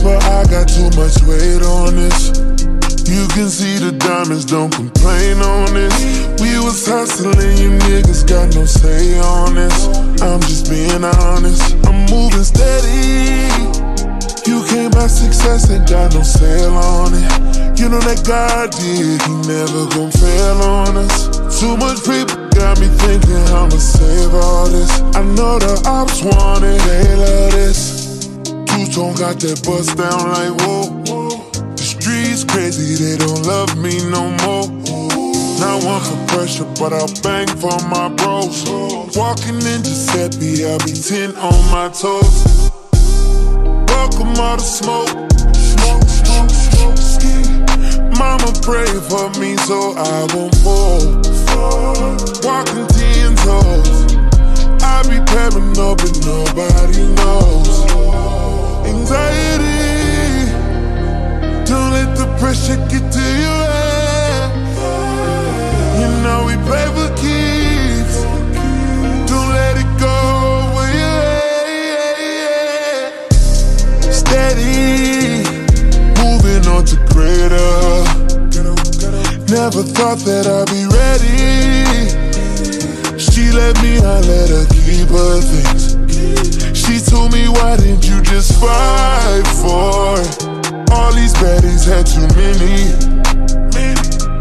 but I got too much weight on this. You can see the diamonds, don't complain on this. We was hustling, you niggas got no say on this. I'm just being honest, I'm moving steady. You came by success, ain't got no sale on it. You know that God did, He never gon' fail on us. Too much people got me thinking I'ma save all this. I know the ops want it, they love this. Tone got that bust down like whoa. The streets crazy, they don't love me no more. Not one for pressure, but I'll bang for my bros. Walking in Giuseppe, I'll be 10 on my toes. Welcome all the smoke. Smoke, smoke, smoke. Mama pray for me so I won't fall. Walking ten toes. I be paranoid, but nobody knows. Pressure get to your head. You know we play for keeps. Don't let it go over your head. Steady, moving on to greater. Never thought that I'd be ready. She let me, I let her keep her things. She told me, why didn't you just fight for it? Had too many.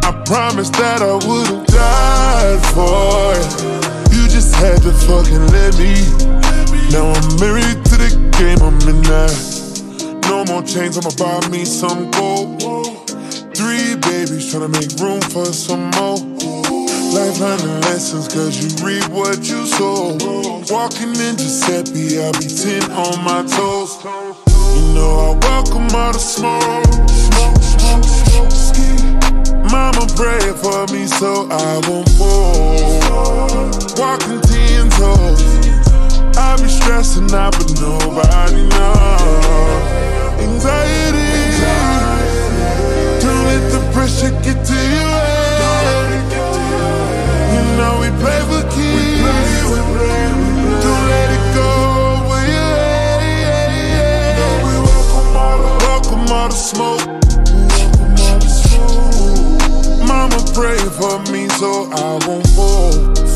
I promised that I would've died for it. You just had to fucking let me. Now I'm married to the game, I'm in that. No more chains, I'ma buy me some gold. Three babies tryna make room for some more. Life learning lessons, cause you reap what you sow. Walking in Giuseppe, I'll be 10 on my toes. You know I welcome all the. Smoke, so I won't fall. Walking 10 toes. I be stressing out, but nobody knows. Anxiety. Don't let the pressure get to head. You know we play for keeps. Don't let it go over smoke. Pray for me so I won't fall.